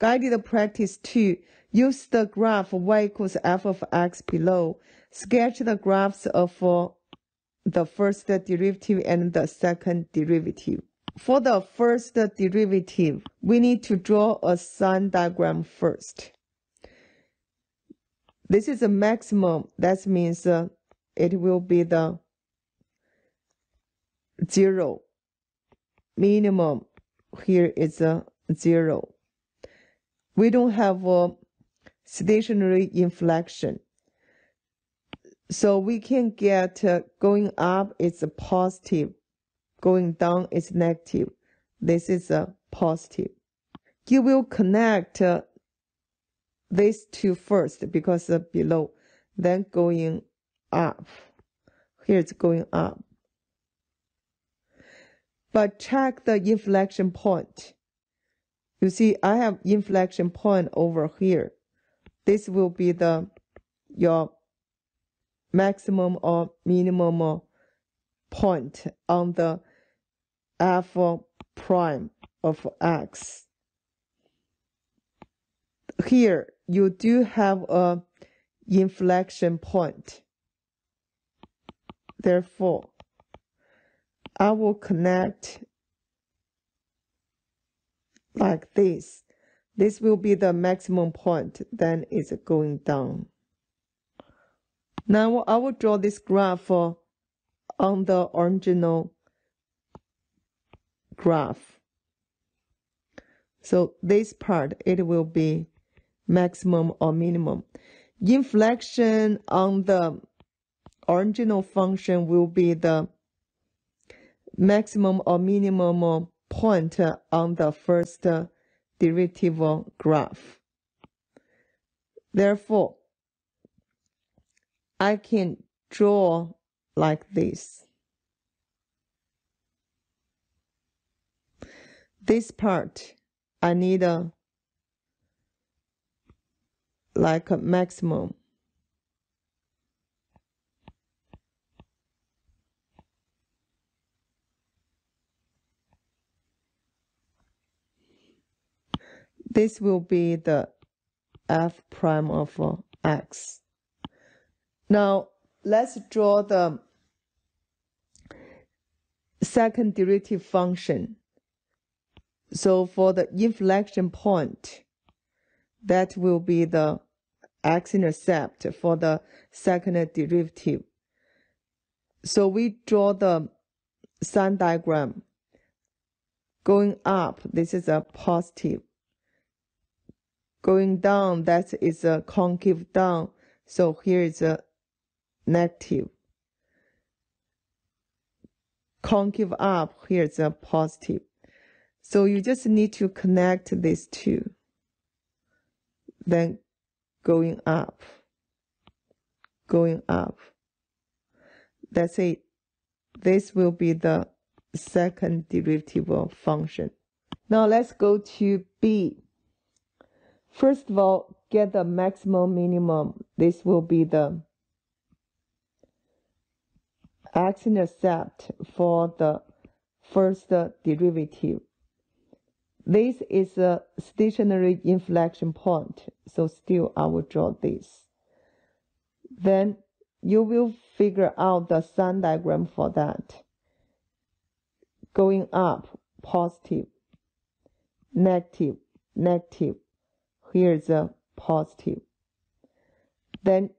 Guided practice 2. Use the graph y equals f of x below. Sketch the graphs of uh, the first derivative and the second derivative. For the first derivative, we need to draw a sign diagram first. This is a maximum. That means uh, it will be the zero. Minimum here is a zero. We don't have a stationary inflection. So we can get uh, going up is a positive, going down is negative. This is a positive. You will connect uh, these two first because uh, below, then going up. Here it's going up. But check the inflection point. You see, I have inflection point over here. This will be the your maximum or minimum point on the f prime of x. Here, you do have a inflection point. Therefore, I will connect like this. This will be the maximum point, then it's going down. Now I will draw this graph on the original graph. So this part, it will be maximum or minimum. Inflection on the original function will be the maximum or minimum point on the first derivative graph. Therefore, I can draw like this. This part, I need a like a maximum. This will be the f prime of x. Now, let's draw the second derivative function. So for the inflection point, that will be the x-intercept for the second derivative. So we draw the sign diagram. Going up, this is a positive. Going down, that is a concave down. So here is a negative. Concave up, here's a positive. So you just need to connect these two. Then going up, going up. That's it. This will be the second derivative function. Now let's go to B. First of all, get the maximum minimum. This will be the x-intercept for the first derivative. This is a stationary inflection point, so still I will draw this. Then you will figure out the sign diagram for that. Going up, positive, negative, negative. Here's a positive. Then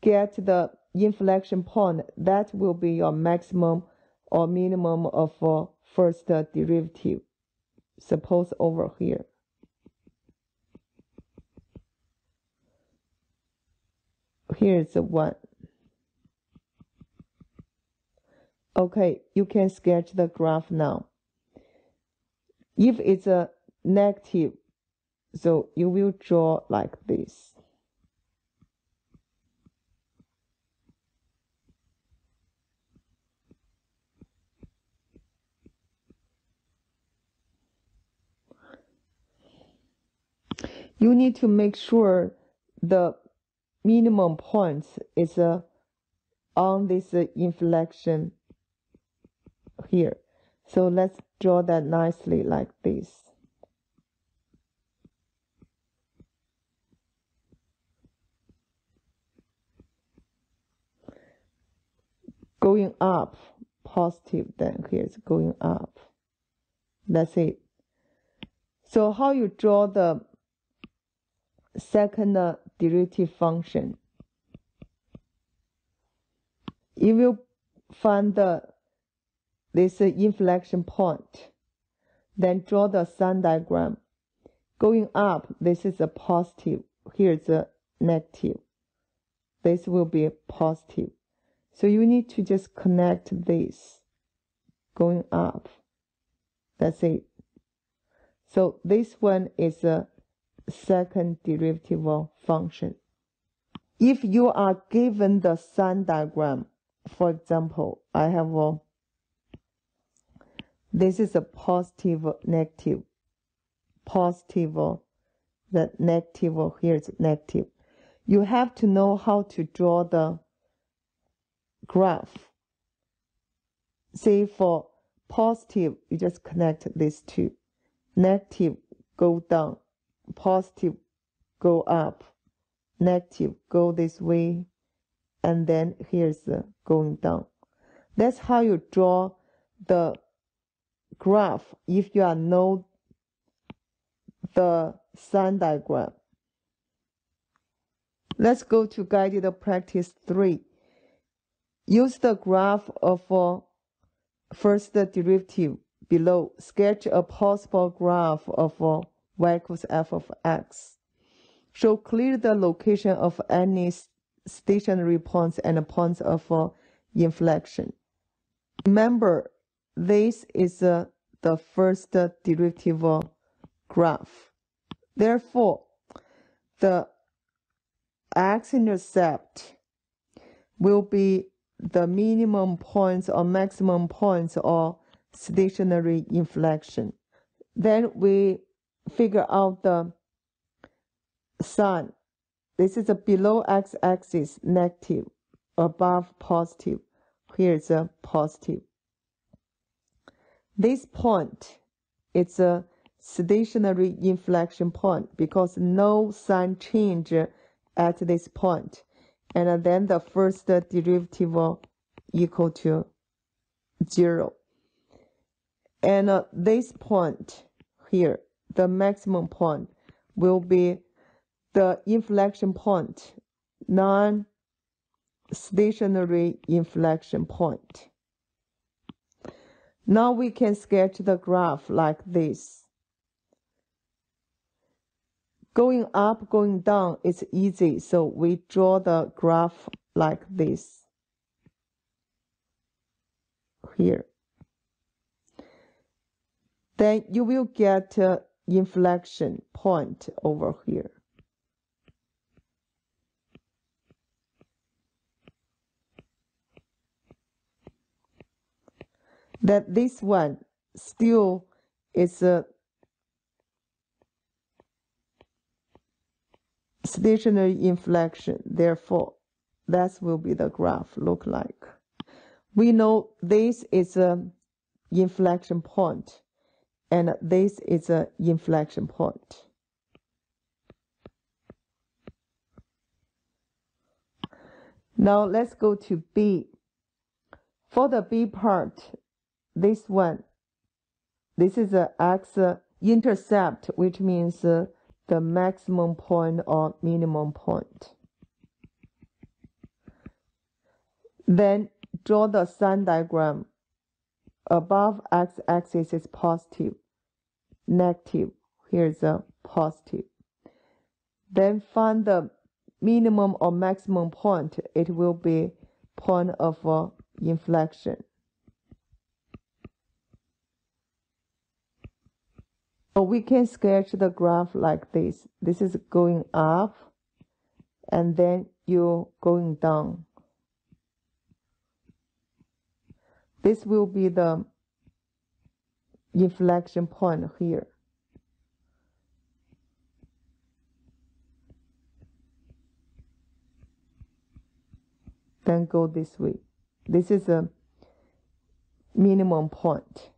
get the inflection point, that will be your maximum or minimum of uh, first derivative. Suppose over here. Here's the one. Okay, you can sketch the graph now. If it's a negative, so you will draw like this. you need to make sure the minimum points is uh, on this uh, inflection here. So let's draw that nicely like this. Going up, positive, then here's going up. That's it. So how you draw the second derivative function? You find the, this inflection point, then draw the sign diagram. Going up, this is a positive. Here's a negative. This will be positive. So you need to just connect this going up. That's it. So this one is a second derivative function. If you are given the sign diagram, for example, I have a, this is a positive, negative, positive, the negative, here's negative. You have to know how to draw the graph. Say for positive, you just connect these two. Negative, go down. Positive, go up. Negative, go this way. And then here's going down. That's how you draw the graph if you are know the sign diagram. Let's go to guided practice 3. Use the graph of uh, first derivative below. Sketch a possible graph of uh, y equals f of x. Show clear the location of any stationary points and points of uh, inflection. Remember, this is uh, the first derivative uh, graph. Therefore, the x-intercept will be the minimum points or maximum points or stationary inflection. Then we figure out the sign. This is a below x-axis negative, above positive. Here's a positive. This point, it's a stationary inflection point because no sign change at this point and then the first derivative equal to zero. And uh, this point here, the maximum point, will be the inflection point, non-stationary inflection point. Now we can sketch the graph like this. Going up, going down is easy, so we draw the graph like this here. Then you will get an inflection point over here. That this one still is a stationary inflection. Therefore, that will be the graph look like. We know this is a inflection point and this is a inflection point. Now let's go to B. For the B part, this one, this is a x-intercept, which means uh, the maximum point or minimum point. Then draw the sign diagram. Above x-axis is positive, negative. Here's a positive. Then find the minimum or maximum point. It will be point of uh, inflection. We can sketch the graph like this. This is going up and then you're going down. This will be the inflection point here. Then go this way. This is a minimum point.